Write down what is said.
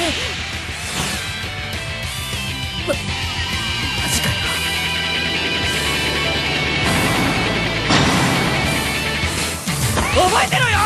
覚えてろよ！